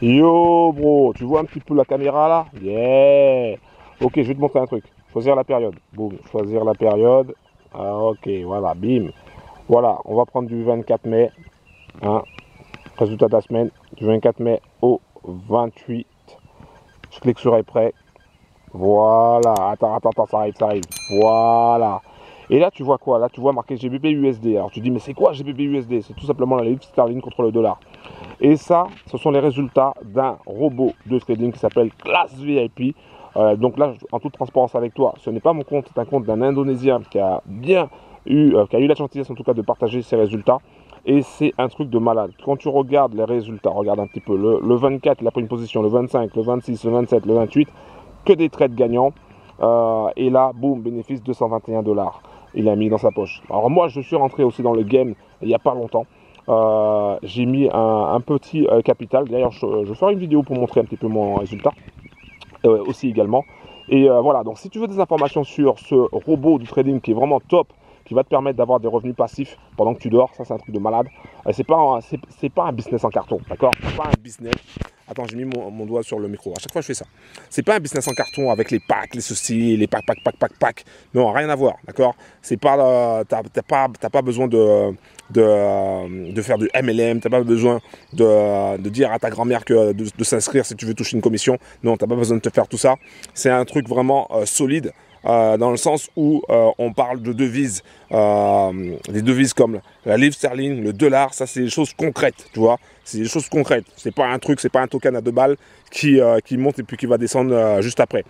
Yo, bro, tu vois un petit peu la caméra là? Yeah Ok, je vais te montrer un truc. Choisir la période. Boum, choisir la période. Ah, ok, voilà, bim. Voilà, on va prendre du 24 mai. Hein, résultat de la semaine. Du 24 mai au 28. Je clique sur prêt. Voilà. Attends, attends, attends, ça arrive, ça arrive. Voilà. Et là, tu vois quoi? Là, tu vois marqué GBP USD. Alors, tu dis, mais c'est quoi GBP USD C'est tout simplement la livre sterling contre le dollar. Et ça, ce sont les résultats d'un robot de trading qui s'appelle Class VIP. Euh, donc là, en toute transparence avec toi, ce n'est pas mon compte, c'est un compte d'un Indonésien qui a bien eu, euh, qui a eu la gentillesse en tout cas de partager ses résultats. Et c'est un truc de malade. Quand tu regardes les résultats, regarde un petit peu. Le, 24, il a pris une position. Le 25, le 26, le 27, le 28, que des trades gagnants. Euh, et là, boum, bénéfice 221 dollars. Il a mis dans sa poche. Alors moi, je suis rentré aussi dans le game il n'y a pas longtemps. Euh, j'ai mis un, petit euh, capital. D'ailleurs, je, je, ferai une vidéo pour montrer un petit peu mon résultat euh, aussi également. Et voilà, donc si tu veux des informations sur ce robot du trading qui est vraiment top, qui va te permettre d'avoir des revenus passifs pendant que tu dors, ça c'est un truc de malade. c'est pas, c'est pas un business en carton, d'accord? C'est pas un business Attends, j'ai mis mon, doigt sur le micro. À chaque fois, je fais ça. C'est pas un business en carton avec les packs, les ceci, les packs, packs, packs, packs, packs. Non, rien à voir, d'accord? C'est pas, euh, t'as pas, pas besoin de, de, faire du MLM. T'as pas besoin de, de, dire à ta grand-mère de, s'inscrire si tu veux toucher une commission. Non, t'as pas besoin de te faire tout ça. C'est un truc vraiment euh, solide. Euh, dans le sens où euh, on parle de devises, euh, des devises comme la livre sterling, le dollar, ça c'est des choses concrètes, tu vois, c'est des choses concrètes. C'est pas un truc, c'est pas un token à deux balles qui, qui monte et puis qui va descendre juste après.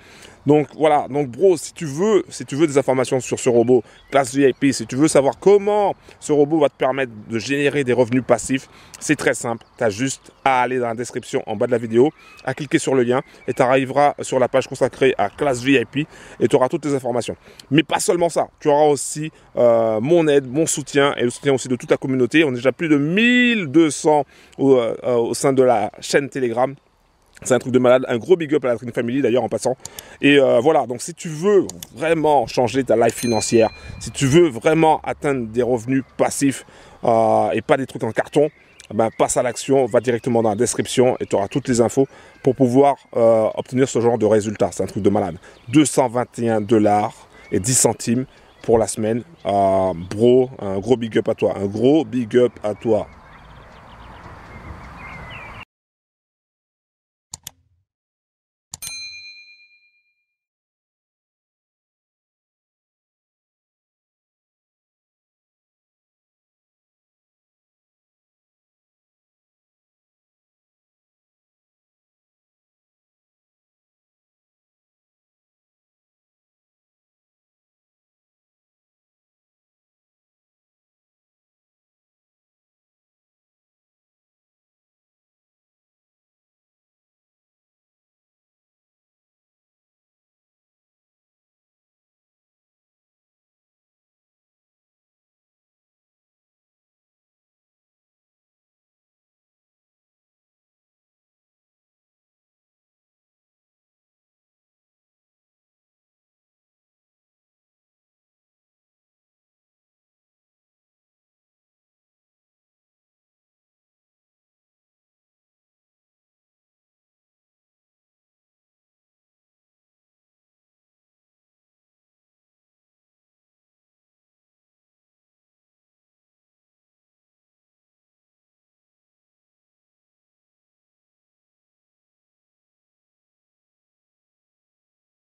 Donc voilà, donc bro, si tu veux, si tu veux des informations sur ce robot classe VIP, si tu veux savoir comment ce robot va te permettre de générer des revenus passifs, c'est très simple. Tu as juste à aller dans la description en bas de la vidéo, à cliquer sur le lien et tu arriveras sur la page consacrée à classe VIP et tu auras toutes les informations. Mais pas seulement ça, tu auras aussi euh, mon aide, mon soutien et le soutien aussi de toute la communauté. On est déjà plus de 1200 au, euh, au sein de la chaîne Telegram. C'est un truc de malade. Un gros big up à la Trine Family d'ailleurs en passant. Et euh, voilà, donc si tu veux vraiment changer ta life financière, si tu veux vraiment atteindre des revenus passifs euh, et pas des trucs en carton, eh ben, passe à l'action, va directement dans la description et tu auras toutes les infos pour pouvoir euh, obtenir ce genre de résultat. C'est un truc de malade. 221 dollars et 10 centimes pour la semaine. bro, un gros big up à toi. Un gros big up à toi.